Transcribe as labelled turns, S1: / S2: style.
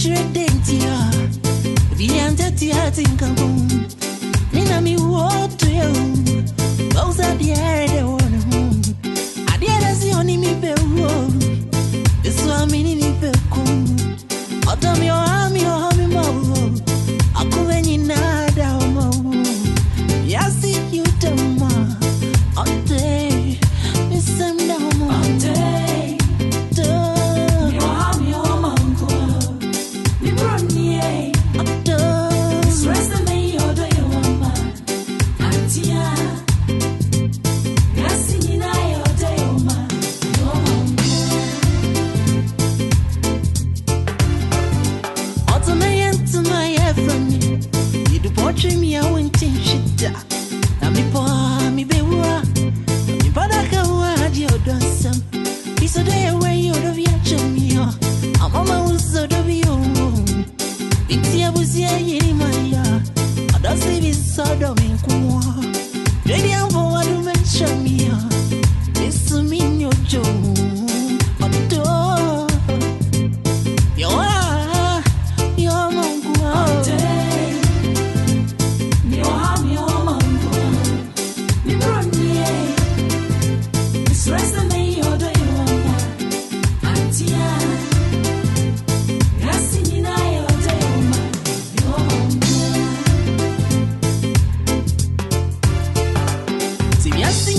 S1: Trek den tia Viante tia tinka ebuzi eyirima ya adasiba isodoma enkumwa liryanvu wadume enshamia isuminyo nyojomu